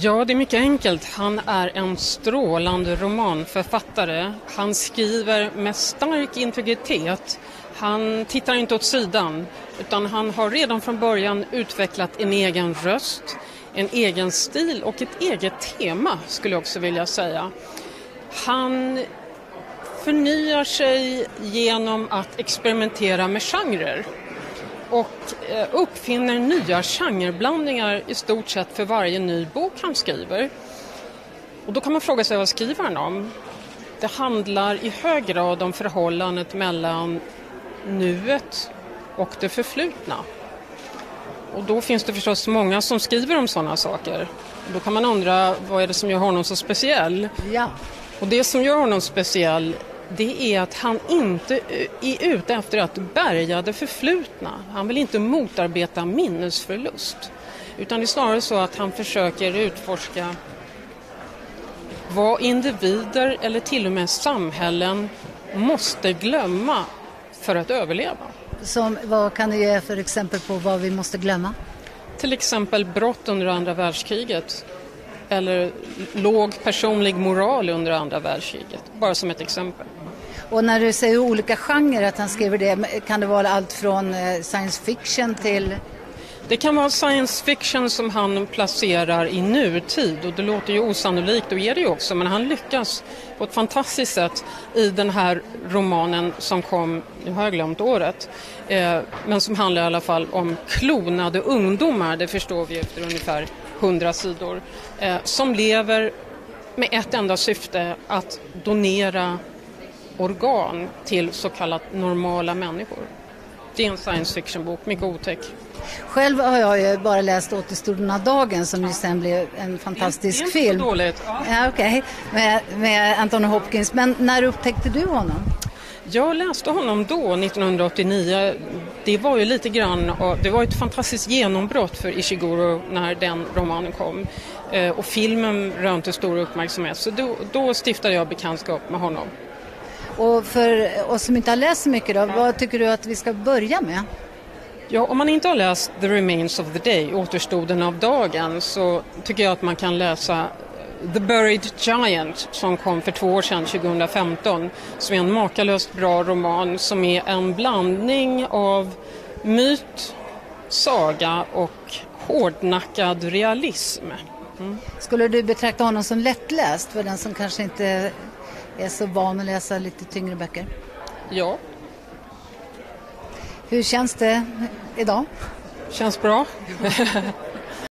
Ja, det är mycket enkelt. Han är en strålande romanförfattare. Han skriver med stark integritet. Han tittar inte åt sidan utan han har redan från början utvecklat en egen röst, en egen stil och ett eget tema skulle jag också vilja säga. Han förnyar sig genom att experimentera med genrer och eh, uppfinner nya genreblandningar i stort sett för varje ny bok han skriver. Och då kan man fråga sig vad skriver han om? Det handlar i hög grad om förhållandet mellan nuet och det förflutna. Och då finns det förstås många som skriver om sådana saker. Då kan man undra vad är det som gör honom så speciell? Ja. Och det som gör honom speciell det är att han inte är ute efter att bärga det förflutna. Han vill inte motarbeta minnesförlust. Utan det är snarare så att han försöker utforska vad individer eller till och med samhällen måste glömma för att överleva. Som, vad kan du ge för exempel på vad vi måste glömma? Till exempel brott under andra världskriget eller låg personlig moral under andra världskriget, bara som ett exempel. Och när du säger olika genrer att han skriver det, kan det vara allt från eh, science fiction till det kan vara science fiction som han placerar i nutid. Och det låter ju osannolikt och är det ju också men han lyckas på ett fantastiskt sätt i den här romanen som kom, nu har jag glömt året, eh, men som handlar i alla fall om klonade ungdomar, det förstår vi efter ungefär hundra sidor, eh, som lever med ett enda syfte att donera organ till så kallat normala människor. Det är en science fiction-bok, mycket otäck. Själv har jag ju bara läst Återstoden av dagen som ju sen blev en fantastisk det är film. Inte så dåligt. Ja. Ja, okay. med, med Anthony Hopkins. Men när upptäckte du honom? Jag läste honom då, 1989. Det var ju lite grann, det var ett fantastiskt genombrott för Ishiguro när den romanen kom. Eh, och filmen rönte stor uppmärksamhet, så då, då stiftade jag bekantskap med honom. Och för oss som inte har läst så mycket då, vad tycker du att vi ska börja med? Ja, om man inte har läst The Remains of the Day, återstoden av dagen, så tycker jag att man kan läsa eh, The Buried Giant som kom för två år sedan, 2015, som är en makalöst bra roman som är en blandning av myt, saga och hårdnackad realism. Mm. Skulle du betrakta honom som lättläst för den som kanske inte är så van att läsa lite tyngre böcker? Ja. Hur känns det idag? Känns bra.